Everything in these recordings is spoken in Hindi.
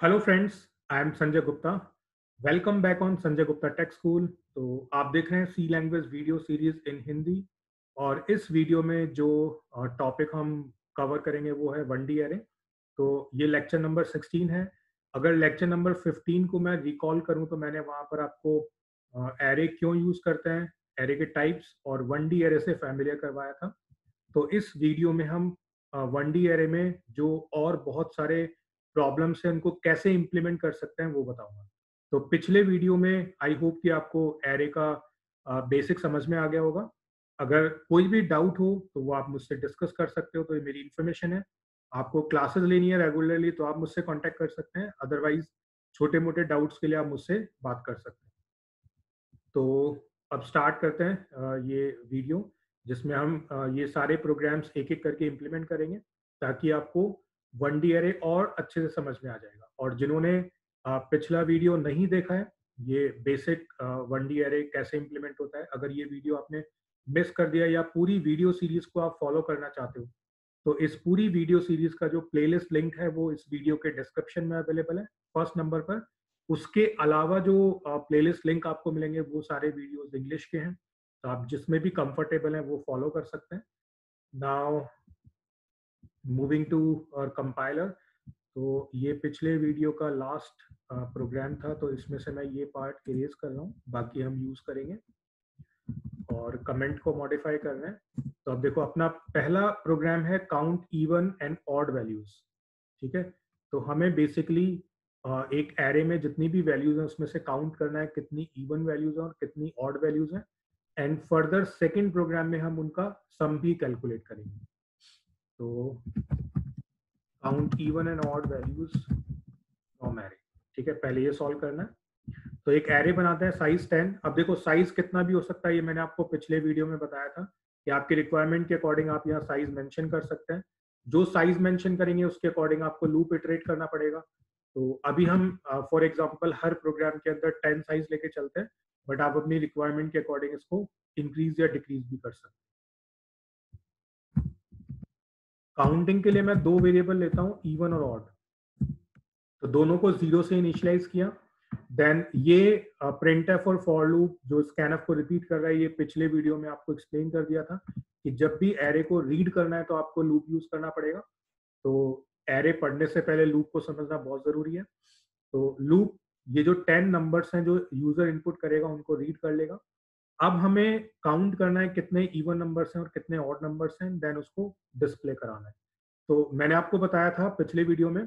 Hello friends I am Sanjay Gupta welcome back on Sanjay Gupta tech school तो आप देख रहे हैं C language video series in Hindi और इस वीडियो में जो टॉपिक हम कवर करेंगे वो है वन डी एरे तो ये लेक्चर नंबर 16 है. अगर लेक्चर नंबर 15 को मैं रिकॉल करूँ तो मैंने वहाँ पर आपको एरे क्यों यूज़ करते हैं? एरे के टाइप्स और वन डी एरे से फैमिलियर करवाया था। तो इस वीडियो में हम वन डी एरे में जो और बहुत सारे प्रॉब्लम्स है उनको कैसे इम्प्लीमेंट कर सकते हैं, वो बताऊँगा। तो पिछले वीडियो में आई होप कि आपको एरे का बेसिक समझ में आ गया होगा। अगर कोई भी डाउट हो तो वो आप मुझसे डिस्कस कर सकते हो तो ये मेरी इन्फॉर्मेशन है। आपको क्लासेस लेनी है रेगुलरली तो आप मुझसे कांटेक्ट कर सकते हैं। अदरवाइज़ छोटे मोटे डाउट्स के लिए आप मुझसे बात कर सकते हैं। तो अब स्टार्ट करते हैं ये वीडियो, जिसमें हम ये सारे प्रोग्राम्स एक एक करके इम्प्लीमेंट करेंगे, ताकि आपको वन डी एरे और अच्छे से समझ में आ जाएगा। और जिन्होंने पिछला वीडियो नहीं देखा है, ये बेसिक वन डी एरे कैसे इंप्लीमेंट होता है, अगर ये वीडियो आपने मिस कर दिया या पूरी वीडियो सीरीज़ को आप फॉलो करना चाहते हो तो इस पूरी वीडियो सीरीज़ का जो प्लेलिस्ट लिंक है, वो इस वीडियो के डिस्क्रिप्शन में अवेलेबल है फ़र्स्ट नंबर पर। उसके अलावा जो प्लेलिस्ट लिंक आपको मिलेंगे, वो सारे वीडियोस इंग्लिश के हैं तो आप जिसमें भी कंफर्टेबल हैं, वो फॉलो कर सकते हैं। नाउ मूविंग टू और कंपाइलर तो ये पिछले वीडियो का लास्ट प्रोग्राम था तो इसमें से मैं ये पार्ट इरेज कर रहा हूँ, बाकी हम यूज़ करेंगे। और कमेंट को मॉडिफाई कर रहे हैं। तो अब देखो, अपना पहला प्रोग्राम है count even and odd values ठीक है? तो हमें बेसिकली एक एरे में जितनी भी वैल्यूज़ हैं, उसमें से काउंट करना है, कितनी इवन वैल्यूज़ हैं और कितनी ऑड वैल्यूज़ हैं। एंड फर्दर सेकेंड प्रोग्राम में हम उनका सम भी कैलकुलेट करेंगे। तो count even and odd values from array ठीक है? पहले ये सॉल्व करना है। तो एक एरे बनाते हैं साइज़ टेन अब देखो साइज़ कितना भी हो सकता है ये मैंने आपको पिछले वीडियो में बताया था कि आपकी रिक्वायरमेंट के अकॉर्डिंग आप यहाँ साइज़ मेंशन कर सकते हैं। जो साइज़ मेंशन करेंगे उसके अकॉर्डिंग आपको लूप इटरेट करना पड़ेगा। तो अभी हम फॉर uh, एग्जांपल हर प्रोग्राम के अंदर टेन साइज़ लेके चलते हैं बट आप अपनी रिक्वायरमेंट के अकॉर्डिंग इसको इंक्रीज या डिक्रीज भी कर सकते हैं। काउंटिंग के लिए मैं दो वेरिएबल लेता हूँ इवन और ऑड तो दोनों को ज़ीरो से इनिशियलाइज किया। देन ये प्रिंट एफ़ और फॉर लूप जो स्कैनफ को रिपीट कर रहा है, ये पिछले वीडियो में आपको एक्सप्लेन कर दिया था कि जब भी एरे को रीड करना है तो आपको लूप यूज़ करना पड़ेगा। तो एरे पढ़ने से पहले लूप को समझना बहुत ज़रूरी है। तो लूप ये जो टेन नंबर्स हैं जो यूज़र इनपुट करेगा, उनको रीड कर लेगा। अब हमें काउंट करना है कितने इवन नंबर्स हैं और कितने ऑड नंबर्स हैं देन उसको डिस्प्ले कराना है। तो मैंने आपको बताया था पिछले वीडियो में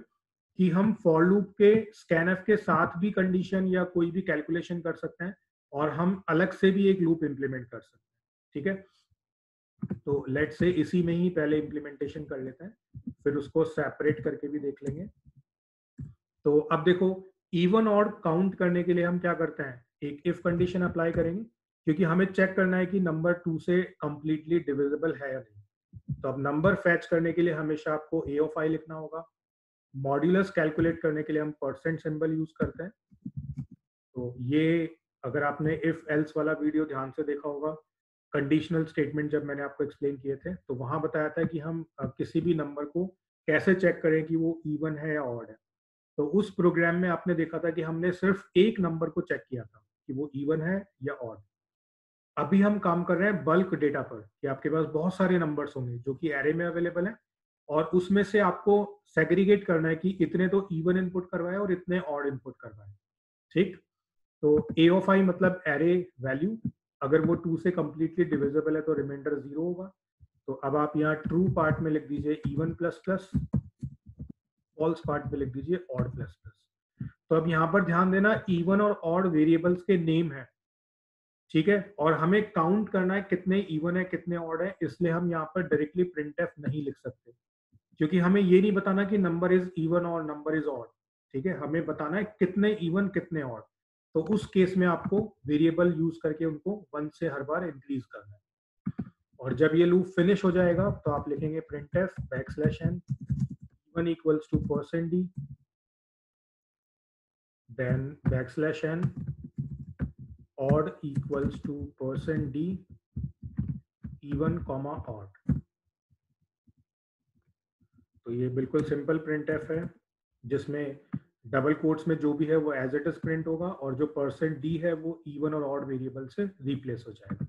कि हम फॉर लूप के स्कैनएफ के साथ भी कंडीशन या कोई भी कैलकुलेशन कर सकते हैं और हम अलग से भी एक लूप इंप्लीमेंट कर सकते हैं, ठीक है? तो लेट से इसी में ही पहले इंप्लीमेंटेशन कर लेते हैं, फिर उसको सेपरेट करके भी देख लेंगे। तो अब देखो इवन और काउंट करने के लिए हम क्या करते हैं? एक इफ़ कंडीशन अप्लाई करेंगे। क्योंकि हमें चेक करना है कि नंबर टू से कंप्लीटली डिविजिबल है या नहीं। तो अब नंबर फैच करने के लिए हमेशा आपको ए ऑफ़ आई लिखना होगा। मॉड्यूलस कैलकुलेट करने के लिए हम परसेंट सिंबल यूज़ करते हैं। तो ये अगर आपने इफ़ एल्स वाला वीडियो ध्यान से देखा होगा कंडीशनल स्टेटमेंट जब मैंने आपको एक्सप्लेन किए थे तो वहाँ बताया था कि हम किसी भी नंबर को कैसे चेक करें कि वो इवन है या ऑड है। तो उस प्रोग्राम में आपने देखा था कि हमने सिर्फ़ एक नंबर को चेक किया था कि वो इवन है या ऑड अभी हम काम कर रहे हैं बल्क डेटा पर कि आपके पास बहुत सारे नंबर्स होंगे, जो कि एरे में अवेलेबल है और उसमें से आपको सेग्रीगेट करना है कि इतने तो इवन इनपुट करवाए और इतने ऑड इनपुट करवाए। ठीक? तो ए ऑफ़ आई मतलब एरे वैल्यू अगर वो टू से कम्प्लीटली डिविजिबल है तो रिमाइंडर ज़ीरो होगा। तो अब आप यहाँ ट्रू पार्ट में लिख दीजिए even plus plus false part में लिख दीजिए ऑड प्लस प्लस तो अब यहाँ पर ध्यान देना इवन और ऑड वेरिएबल्स के नेम है। ठीक है? और हमें काउंट करना है कितने इवन है, कितने ऑड है, इसलिए हम यहाँ पर डायरेक्टली प्रिंट एफ़ नहीं लिख सकते। क्योंकि हमें ये नहीं बताना कि नंबर इज़ इवन और नंबर इज़ ऑड ठीक है? हमें बताना है कितने इवन कितने ऑड तो उस केस में आपको वेरिएबल यूज़ करके उनको वन से हर बार इंक्रीज करना है। और जब ये लूप फिनिश हो जाएगा तो आप लिखेंगे print f back slash n even equals to percent d then back slash n odd equals to percent d even comma odd. तो ये बिल्कुल सिंपल प्रिंट एफ़ है, जिसमें डबल कोट्स में जो भी है वो एज इट इज़ प्रिंट होगा और जो परसेंट डी है वो इवन और ऑड वेरिएबल से रिप्लेस हो जाएगा।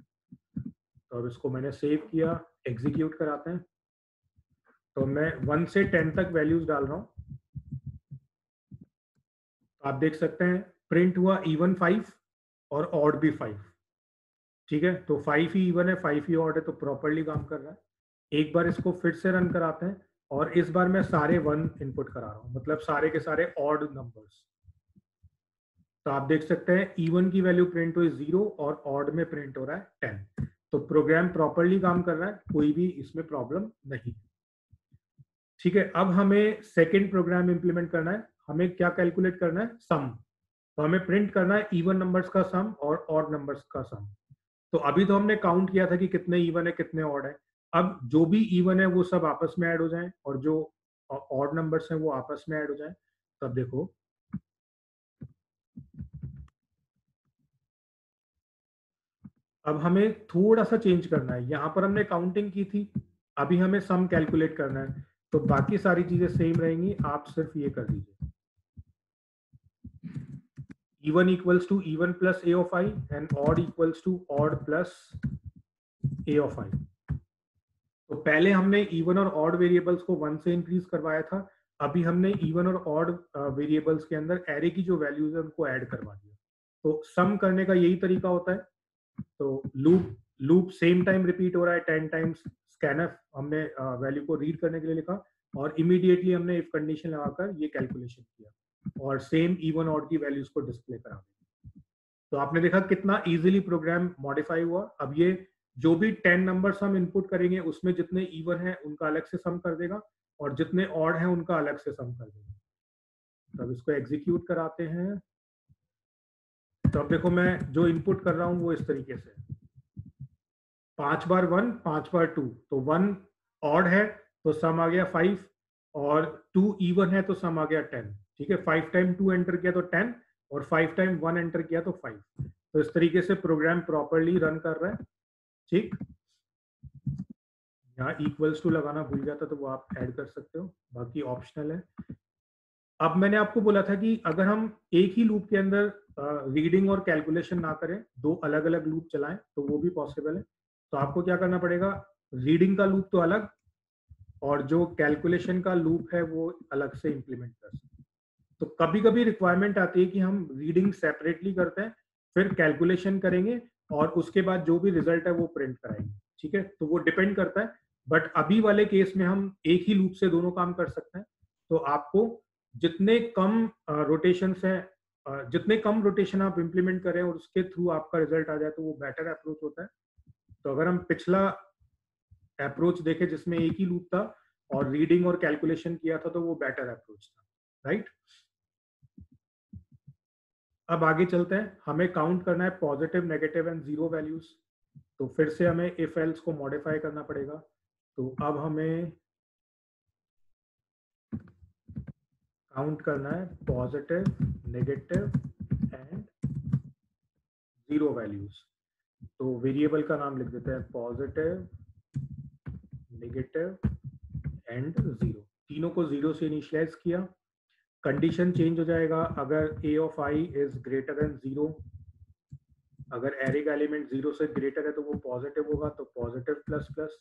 तो अब इसको मैंने सेव किया एग्जीक्यूट कराते हैं। तो मैं वन से टेन तक वैल्यूज़ डाल रहा हूँ। आप देख सकते हैं प्रिंट हुआ इवन फाइव और ऑड भी फाइव ठीक है? तो फाइव ही इवन है फाइव ही ऑड है तो प्रॉपरली काम कर रहा है। एक बार इसको फिर से रन कराते हैं और इस बार मैं सारे वन इनपुट करा रहा हूँ मतलब सारे के सारे ऑड नंबर्स तो आप देख सकते हैं इवन की वैल्यू प्रिंट हुई ज़ीरो और ऑड में प्रिंट हो रहा है टेन तो प्रोग्राम प्रॉपरली काम कर रहा है, कोई भी इसमें प्रॉब्लम नहीं। ठीक है? अब हमें सेकेंड प्रोग्राम इंप्लीमेंट करना है। हमें क्या कैलकुलेट करना है? सम तो हमें प्रिंट करना है इवन नंबर्स का सम और ऑड नंबर्स का सम तो अभी तो हमने काउंट किया था कि कितने इवन है, कितने ऑड है। अब जो भी इवन है, वो सब आपस में ऐड हो जाएँ और जो ऑड नंबर्स हैं, वो आपस में ऐड हो जाएँ। तब देखो। अब हमें थोड़ा सा चेंज करना है। यहाँ पर हमने काउंटिंग की थी, अभी हमें सम कैलकुलेट करना है। तो बाकी सारी चीज़ें सेम रहेंगी, आप सिर्फ़ ये कर दीजिए even equals to even plus a of i and odd equals to odd plus a of i. तो पहले हमने इवन और ऑड वेरिएबल्स को वन से इंक्रीज करवाया था, अभी हमने इवन और ऑड वेरिएबल्स के अंदर एरे की जो वैल्यूज़ है उनको ऐड करवा दिया। तो सम करने का यही तरीका होता है। तो loop loop same time repeat हो रहा है टेन टाइम्स स्कैनफ हमने वैल्यू को रीड करने के लिए लिखा और इमीडिएटली हमने इफ़ कंडीशन लगाकर ये कैलकुलेशन किया। और सेम इवन ऑड की वैल्यूज़ को डिस्प्ले करा तो आपने देखा कितना इजीली प्रोग्राम मॉडिफाई हुआ। अब ये जो भी टेन नंबर्स हम इनपुट करेंगे, उसमें जितने इवन है, उनका अलग से सम कर देगा और जितने ऑड है, उनका अलग से सम कर देगा। तो अब इसको एग्जीक्यूट कराते हैं। तो अब देखो मैं जो इनपुट कर रहा हूँ, वो इस तरीके से पाँच बार वन पाँच बार टू तो वन ऑड है तो सम आ गया फाइव और टू इवन है तो सम आ गया टेन ठीक है फाइव टाइम टू एंटर किया तो टेन और फाइव टाइम वन एंटर किया तो फाइव तो इस तरीके से प्रोग्राम प्रॉपरली रन कर रहा है। ठीक? यहाँ इक्वल्स टू लगाना भूल गया था तो वो आप ऐड कर सकते हो। बाकी ऑप्शनल है। अब मैंने आपको बोला था कि अगर हम एक ही लूप के अंदर रीडिंग और कैलकुलेशन ना करें, दो अलग अलग लूप चलाएँ तो वो भी पॉसिबल है। तो आपको क्या करना पड़ेगा? रीडिंग का लूप तो अलग और जो कैलकुलेशन का लूप है वो अलग से इम्प्लीमेंट कर सकते तो कभी कभी रिक्वायरमेंट आती है कि हम रीडिंग सेपरेटली करते हैं, फिर कैलकुलेशन करेंगे और उसके बाद जो भी रिज़ल्ट है वो प्रिंट कराएँगे, ठीक है? तो वो डिपेंड करता है बट अभी वाले केस में हम एक ही लूप से दोनों काम कर सकते हैं। तो आपको जितने कम रोटेशन है जितने कम रोटेशन आप इम्प्लीमेंट करें और उसके थ्रू आपका रिज़ल्ट आ जाए तो वो बेटर अप्रोच होता है। तो अगर हम पिछला अप्रोच देखें जिसमें एक ही लूप था और रीडिंग और कैलकुलेशन किया था तो वो बेटर अप्रोच था राइट अब आगे चलते हैं। हमें काउंट करना है positive negative and zero values तो फिर से हमें इफ़ एल्स को मॉडिफाई करना पड़ेगा। तो अब हमें काउंट करना है positive negative and zero values तो वेरिएबल का नाम लिख देते हैं। पॉजिटिव नेगेटिव एंड ज़ीरो तीनों को ज़ीरो से इनिशियलाइज किया। कंडीशन चेंज हो जाएगा। अगर a of i is greater than zero अगर एरे का एलिमेंट ज़ीरो से ग्रेटर है तो वो पॉजिटिव होगा तो पॉजिटिव प्लस प्लस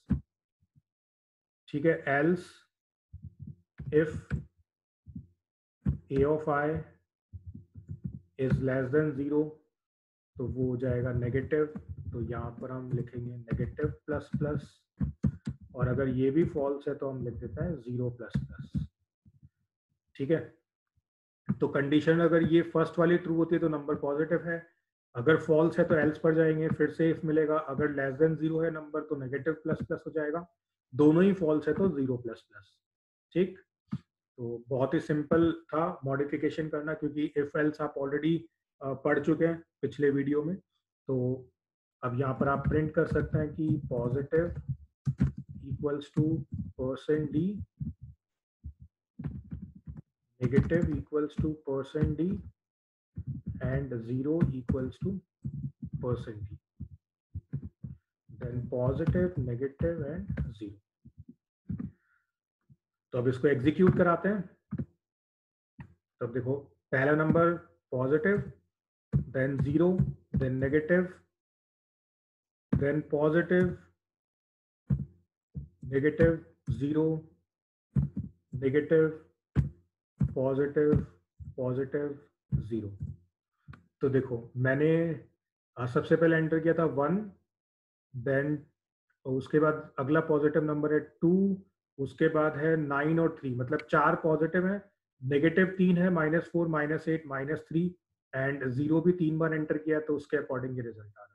ठीक है? Else if a of i is less than zero तो वो हो जाएगा नेगेटिव तो यहाँ पर हम लिखेंगे नेगेटिव प्लस प्लस और अगर ये भी फॉल्स है तो हम लिख देते हैं ज़ीरो प्लस प्लस ठीक है? तो कंडीशन अगर ये फ़र्स्ट वाली ट्रू होती है तो नंबर पॉजिटिव है। अगर फॉल्स है तो एल्स पर जाएँगे, फिर से इफ़ मिलेगा। अगर लेस देन ज़ीरो है नंबर तो नेगेटिव प्लस प्लस हो जाएगा। दोनों ही फॉल्स है तो ज़ीरो प्लस प्लस ठीक? तो बहुत ही सिंपल था मॉडिफिकेशन करना, क्योंकि इफ़ एल्स आप ऑलरेडी पढ़ चुके हैं पिछले वीडियो में तो अब यहाँ पर आप प्रिंट कर सकते हैं कि positive equals to percent d negative equals to percent d and 0 equals to percent d then positive negative and 0 तो अब इसको एग्जीक्यूट कराते हैं तो देखो पहला number positive then zero then negative then positive negative zero negative positive positive zero तो देखो, मैंने सबसे पहले एंटर किया था वन देन उसके बाद अगला पॉजिटिव नंबर है टू उसके बाद है नाइन और थ्री मतलब चार पॉजिटिव है नेगेटिव तीन है minus four minus eight minus three and zero भी तीन बार एंटर किया तो उसके अकॉर्डिंग ये रिज़ल्ट आ रहा है।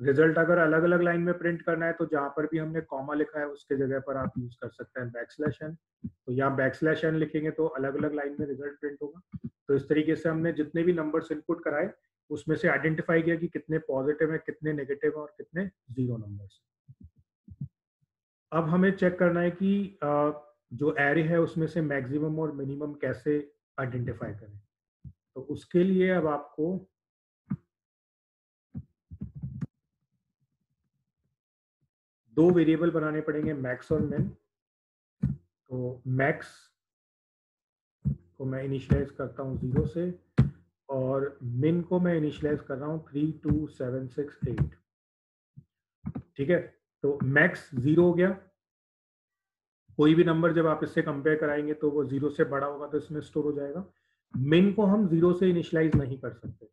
रिज़ल्ट अगर अलग अलग लाइन में प्रिंट करना है तो जहाँ पर भी हमने कॉमा लिखा है, उसके जगह पर आप यूज़ कर सकते हैं बैक स्लैश एन तो यहाँ बैक स्लैश एन लिखेंगे तो अलग अलग लाइन में रिज़ल्ट प्रिंट होगा। तो इस तरीके से हमने जितने भी नंबर्स इनपुट कराए, उसमें से आइडेंटिफाई किया कि कितने पॉजिटिव है, कितने नेगेटिव है और कितने ज़ीरो नंबर्स अब हमें चेक करना है कि जो एरे है, उसमें से मैक्सिमम और मिनिमम कैसे आइडेंटिफाई करें। तो उसके लिए अब आपको दो वेरिएबल बनाने पड़ेंगे मैक्स और मिन तो मैक्स को मैं इनिशियलाइज करता हूँ ज़ीरो से, और मिन को मैं इनिशियलाइज कर रहा हूँ three two seven six eight ठीक है? तो मैक्स ज़ीरो हो गया। कोई भी नंबर जब आप इससे कंपेयर कराएँगे तो वो ज़ीरो से बड़ा होगा तो इसमें स्टोर हो जाएगा। मिन को हम ज़ीरो से इनिशियलाइज नहीं कर सकते।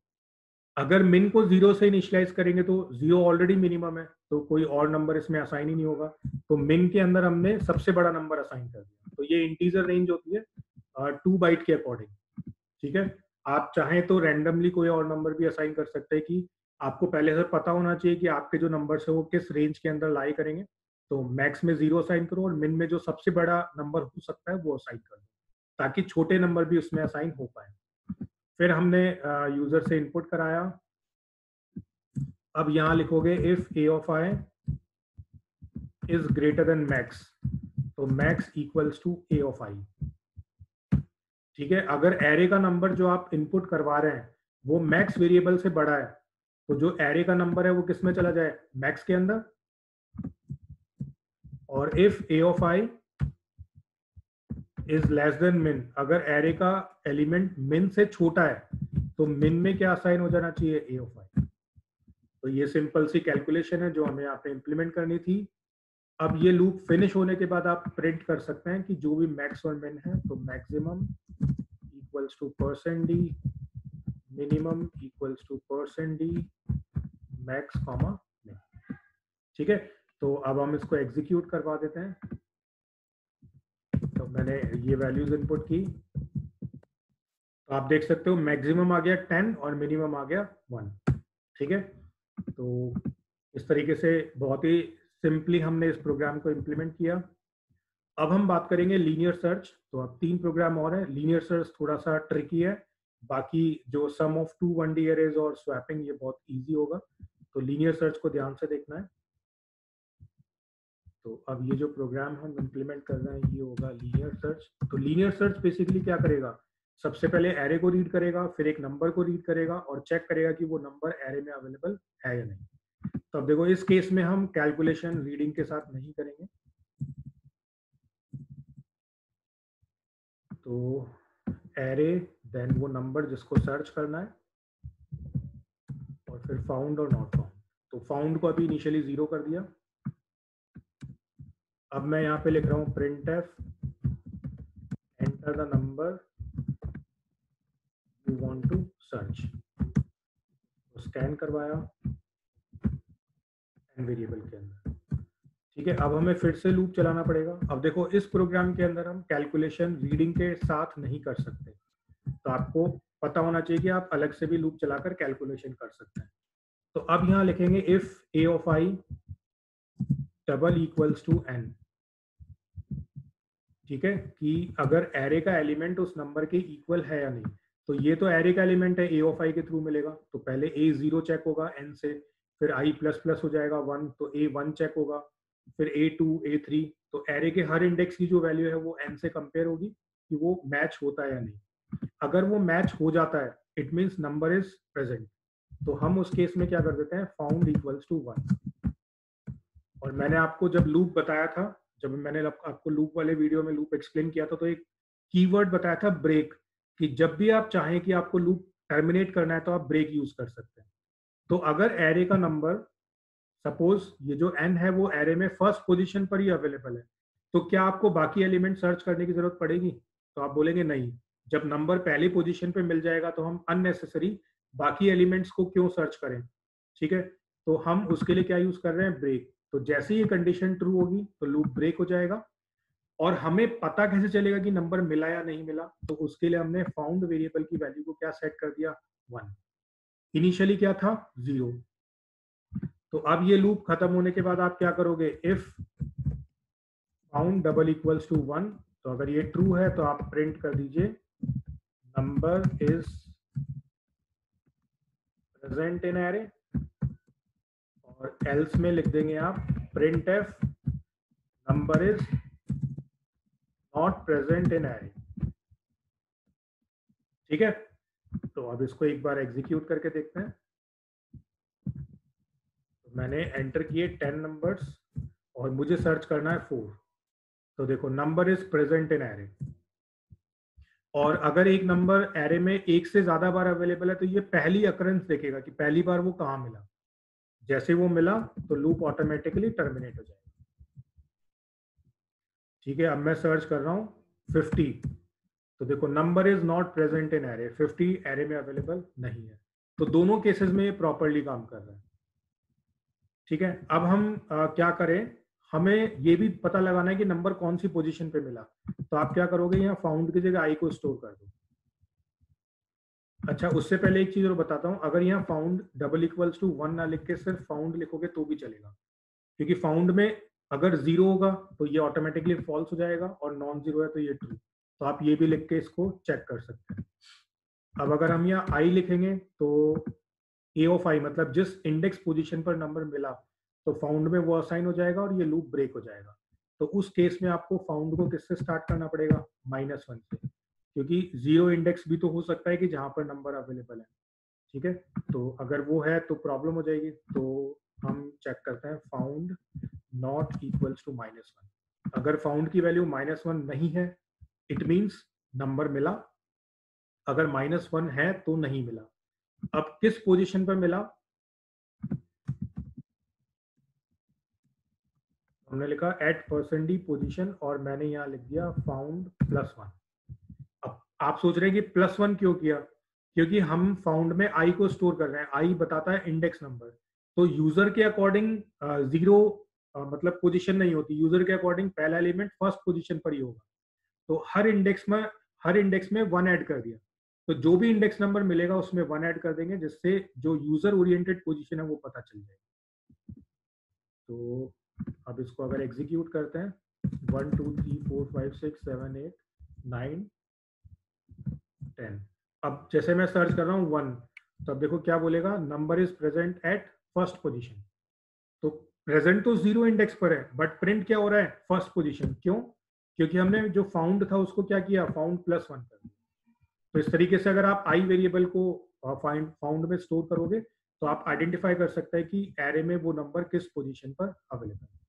अगर मिन को ज़ीरो से इनिशियलाइज करेंगे तो ज़ीरो ऑलरेडी मिनिमम है तो कोई और नंबर इसमें असाइन ही नहीं होगा। तो मिन के अंदर हमने सबसे बड़ा नंबर असाइन कर दिया। तो ये इंटीजर रेंज होती है टू बाइट के अकॉर्डिंग ठीक है? आप चाहें तो रैंडमली कोई और नंबर भी असाइन कर सकते हैं कि आपको पहले से पता होना चाहिए कि आपके जो नंबर है वो किस रेंज के अंदर लाई करेंगे। तो मैक्स में ज़ीरो असाइन करो और मिन में जो सबसे बड़ा नंबर हो सकता है वो असाइन कर दो, ताकि छोटे नंबर भी उसमें असाइन हो पाए। फिर हमने यूज़र से इनपुट कराया। अब यहाँ लिखोगे if a of i is greater than max तो max equals to a of i ठीक है? अगर एरे का नंबर जो आप इनपुट करवा रहे हैं, वो मैक्स वेरिएबल से बड़ा है तो जो एरे का नंबर है, वो किसमें चला जाए? मैक्स के अंदर। और if a of i is less than min अगर एरे का एलिमेंट मिन से छोटा है तो मिन में क्या साइन हो जाना चाहिए? ए ऑफ़ आई तो ये सिंपल सी कैलकुलेशन है जो हमें यहाँ पे इंप्लीमेंट करनी थी। अब ये लूप फिनिश होने के बाद आप प्रिंट कर सकते हैं कि जो भी मैक्स और मिन है तो maximum equals to percent d minimum equals to percent d max comma ठीक है? तो अब हम इसको एग्जीक्यूट करवा देते हैं। तो मैंने ये वैल्यूज़ इनपुट की। तो आप देख सकते हो मैक्सिमम आ गया टेन और मिनिमम आ गया वन ठीक है? तो इस तरीके से बहुत ही सिंपली हमने इस प्रोग्राम को इम्प्लीमेंट किया। अब हम बात करेंगे लीनियर सर्च तो अब तीन प्रोग्राम और है। लीनियर सर्च थोड़ा सा ट्रिकी है। बाकी जो sum of two one D और स्वैपिंग ये बहुत इजी होगा। तो लीनियर सर्च को ध्यान से देखना है। तो अब ये जो प्रोग्राम हम इम्प्लीमेंट कर रहे हैं, ये होगा लीनियर सर्च तो लीनियर सर्च बेसिकली क्या करेगा? सबसे पहले एरे को रीड करेगा, फिर एक नंबर को रीड करेगा और चेक करेगा कि वो नंबर एरे में अवेलेबल है या नहीं। तो अब देखो, इस केस में हम कैलकुलेशन रीडिंग के साथ नहीं करेंगे। तो एरे देन वो नंबर जिसको सर्च करना है, और फिर फाउंड और नॉट फाउंड तो फाउंड को अभी इनिशियली ज़ीरो कर दिया। अब मैं यहाँ पे लिख रहा हूँ print f enter the number you want to search scan करवाया वेरिएबल के अंदर। ठीक है, अब हमें फिर से लूप चलाना पड़ेगा। अब देखो, इस प्रोग्राम के अंदर हम कैलकुलेशन रीडिंग के साथ नहीं कर सकते। तो आपको पता होना चाहिए कि आप अलग से भी लूप चलाकर कैलकुलेशन कर सकते हैं। तो अब यहाँ लिखेंगे if a of i double equals to n ठीक है, कि अगर एरे का एलिमेंट उस नंबर के इक्वल है या नहीं तो ये तो एरे का एलिमेंट है ए ऑफ़ आई के थ्रू मिलेगा। तो पहले ए ज़ीरो चेक होगा एन से, फिर आई प्लस प्लस हो जाएगा वन तो ए वन चेक होगा, फिर ए टू ए थ्री तो एरे के हर इंडेक्स की जो वैल्यू है वो एन से कंपेयर होगी कि वो मैच होता है या नहीं। अगर वो मैच हो जाता है it means number is present तो हम उस केस में क्या कर देते हैं फाउंड इक्वल्स टू वन और मैंने आपको जब लूप बताया था जब मैंने आपको लूप वाले वीडियो में लूप एक्सप्लेन किया था तो एक कीवर्ड बताया था ब्रेक, कि जब भी आप चाहें कि आपको लूप टर्मिनेट करना है तो आप ब्रेक यूज़ कर सकते हैं। तो अगर एरे का नंबर, सपोज़ ये जो एन है, वो एरे में फ़र्स्ट पोजीशन पर ही अवेलेबल है तो क्या आपको बाकी एलिमेंट सर्च करने की ज़रूरत पड़ेगी? तो आप बोलेंगे नहीं। जब नंबर पहली पोजीशन पे मिल जाएगा तो हम अननेसेसरी बाकी एलिमेंट्स को क्यों सर्च करें? ठीक है? तो हम उसके लिए क्या यूज़ कर रहे हैं? ब्रेक। तो जैसे ये कंडीशन ट्रू होगी तो लूप ब्रेक हो जाएगा। और हमें पता कैसे चलेगा कि नंबर मिला या नहीं मिला? तो उसके लिए हमने फाउंड वेरिएबल की वैल्यू को क्या सेट कर दिया? वन इनिशियली क्या था? ज़ीरो तो अब ये लूप खत्म होने के बाद आप क्या करोगे? If found double equals to one तो अगर ये ट्रू है तो आप प्रिंट कर दीजिए। Number is present in array और एल्स में लिख देंगे आप print f number is not present in array ठीक है? तो अब इसको एक बार एग्जीक्यूट करके देखते हैं। तो मैंने एंटर किए टेन नंबर्स और मुझे सर्च करना है फोर तो देखो number is present in array और अगर एक नंबर एरे में एक से ज़्यादा बार अवेलेबल है तो ये पहली अकरेंस देखेगा कि पहली बार वो कहाँ मिला। जैसे वो मिला तो लूप ऑटोमेटिकली टर्मिनेट हो जाएगा। ठीक है अब मैं सर्च कर रहा हूँ फिफ्टी तो देखो number is not present in array fifty array में अवेलेबल नहीं है। तो दोनों केसेस में ये प्रॉपरली काम कर रहा है। ठीक है अब हम आ, क्या करें? हमें ये भी पता लगाना है कि नंबर कौन सी पोजीशन पे मिला। तो आप क्या करोगे यहाँ फाउंड की जगह आई को स्टोर कर दो। अच्छा उससे पहले एक चीज़ और बताता हूँ। अगर यहाँ found double equals to one ना लिख के सिर्फ़ फाउंड लिखोगे तो भी चलेगा। क्योंकि फाउंड में अगर ज़ीरो होगा तो ये ऑटोमेटिकली फॉल्स हो जाएगा और नॉन ज़ीरो है तो ये ट्रू तो आप ये भी लिख के इसको चेक कर सकते हैं। अब अगर हम यहाँ आई लिखेंगे तो ए ऑफ़ आई मतलब जिस इंडेक्स पोजिशन पर नंबर मिला तो फाउंड में वो असाइन हो जाएगा और ये लूप ब्रेक हो जाएगा। तो उस केस में आपको फाउंड को किससे स्टार्ट करना पड़ेगा? माइनस वन से। क्योंकि ज़ीरो इंडेक्स भी तो हो सकता है कि जहाँ पर नंबर अवेलेबल है, ठीक है? तो अगर वो है तो प्रॉब्लम हो जाएगी। तो हम चेक करते हैं found not equals to minus one अगर फाउंड की वैल्यू माइनस वन नहीं है इट मीन्स नंबर मिला। अगर माइनस वन है तो नहीं मिला। अब किस पोजीशन पर मिला? हमने लिखा एट परसेंट पोजिशन और मैंने यहाँ लिख दिया फाउंड प्लस वन आप सोच रहे हैं कि प्लस वन क्यों किया? क्योंकि हम फाउंड में आई को स्टोर कर रहे हैं। आई बताता है इंडेक्स नंबर तो यूज़र के अकॉर्डिंग ज़ीरो मतलब पोजीशन नहीं होती। यूज़र के अकॉर्डिंग पहला एलिमेंट फ़र्स्ट पोजीशन पर ही होगा। तो हर इंडेक्स में, हर इंडेक्स में वन ऐड कर दिया। तो जो भी इंडेक्स नंबर मिलेगा उसमें वन ऐड कर देंगे, जिससे जो यूज़र ओरिएंटेड पोजीशन है वो पता चल जाएगा। तो अब इसको अगर एग्जीक्यूट करते हैं one two three four five six seven eight nine ten. अब जैसे मैं सर्च कर रहा हूँ, वन तो अब देखो क्या बोलेगा number is present at first position तो प्रेजेंट तो ज़ीरो इंडेक्स पर है बट प्रिंट क्या हो रहा है? फ़र्स्ट पोजीशन क्यों? क्योंकि हमने जो फाउंड था, उसको क्या किया? फाउंड प्लस वन कर तो इस तरीके से अगर आप आई वेरिएबल को फाइंड फाउंड में स्टोर करोगे तो आप आइडेंटिफाई कर सकते हैं कि एरे में वो नंबर किस पोजीशन पर अवेलेबल है।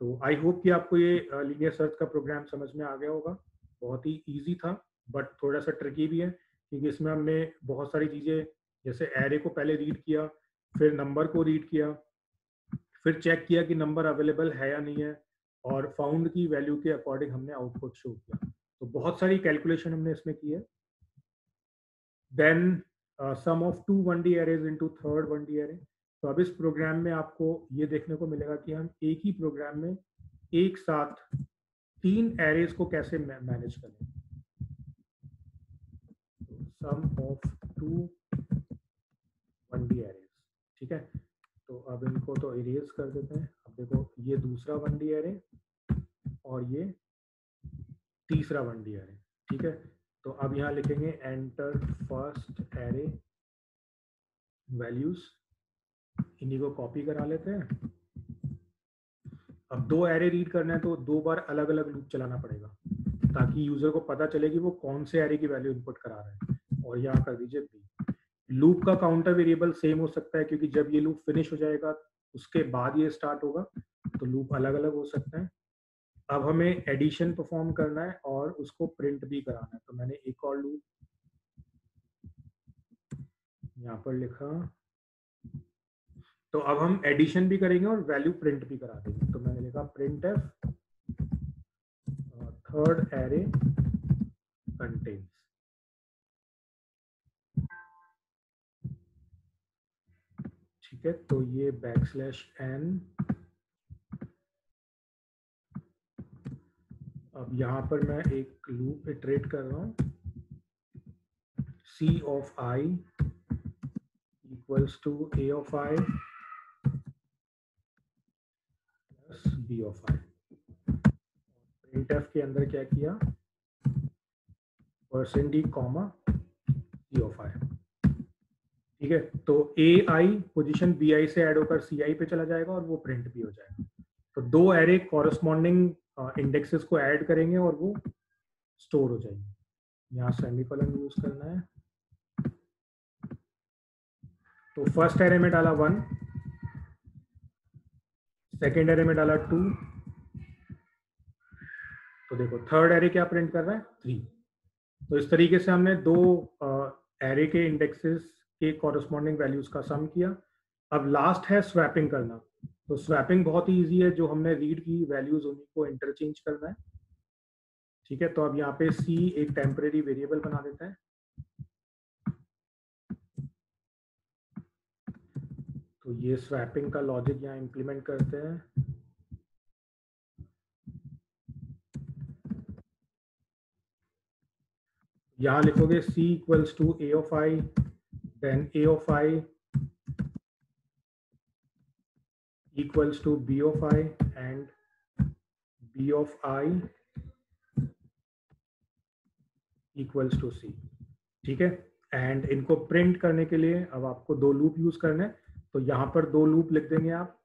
तो आई होप कि आपको ये लीनियर सर्च का प्रोग्राम समझ में आ गया होगा। बहुत ही इजी था। बट थोड़ा सा ट्रिकी भी है, क्योंकि इसमें हमने बहुत सारी चीज़ें, जैसे एरे को पहले रीड किया, फिर नंबर को रीड किया, फिर चेक किया कि नंबर अवेलेबल है या नहीं है, और फाउंड की वैल्यू के अकॉर्डिंग हमने आउटपुट शो किया। तो बहुत सारी कैलकुलेशन हमने इसमें की है। Then sum of two one D arrays into third one D array तो अब इस प्रोग्राम में आपको ये देखने को मिलेगा कि हम एक ही प्रोग्राम में एक साथ तीन एरेज को कैसे मैनेज करें। Sum of two one D arrays ठीक है? तो अब इनको तो इरेज कर देते हैं। अब देखो, ये दूसरा वन डी एरे और ये तीसरा वन डी एरे ठीक है? तो अब यहाँ लिखेंगे एंटर फ़र्स्ट एरे वैल्यूज़ इन्हीं को कॉपी करा लेते हैं। अब दो एरे रीड करना है तो दो बार अलग अलग लूप चलाना पड़ेगा, ताकि यूज़र को पता चले कि वो कौन से एरे की वैल्यू इनपुट करा रहा है। और यहाँ कर दीजिए बी लूप का काउंटर वेरिएबल सेम हो सकता है क्योंकि जब ये लूप फिनिश हो जाएगा, उसके बाद ये स्टार्ट होगा तो लूप अलग अलग हो सकते हैं। अब हमें एडिशन परफॉर्म करना है और उसको प्रिंट भी कराना है। तो मैंने एक और लूप यहाँ पर लिखा। तो अब हम एडिशन भी करेंगे और वैल्यू प्रिंट भी करा देंगे। तो मैंने लिखा print f third array contains है तो ये बैक स्लैश एन अब यहाँ पर मैं एक लूप इटरेट कर रहा हूँ। C of i equals to a of i plus b of i printf के अंदर क्या किया? Percent d comma c of i ठीक है? तो ए आई पोजिशन बी आई से एड होकर सी आई पे चला जाएगा और वो प्रिंट भी हो जाएगा। तो दो एरे कॉरस्पॉन्डिंग इंडेक्सेस को ऐड करेंगे और वो स्टोर हो जाएँगे। यहाँ सेमीकोलन यूज़ करना है। तो फ़र्स्ट एरे में डाला वन सेकेंड एरे में डाला टू तो देखो थर्ड एरे क्या प्रिंट कर रहा है? थ्री तो इस तरीके से हमने दो एरे के इंडेक्सेस के कॉरेस्पॉन्डिंग वैल्यूज़ का सम किया। अब लास्ट है स्वैपिंग करना। तो स्वैपिंग बहुत ही ईजी है, जो हमने रीड की वैल्यूज़ उन्हीं को इंटरचेंज करना है। ठीक है तो अब यहाँ पे सी एक टेम्परेरी वेरिएबल बना देता है। तो ये स्वैपिंग का लॉजिक यहाँ इंप्लीमेंट करते हैं। यहाँ लिखोगे c equals to a of i then a of i equals to b of i and b of i equals to c. ठीक है? एंड इनको प्रिंट करने के लिए अब आपको दो लूप यूज़ करने हैं। तो यहाँ पर दो लूप लिख देंगे आप।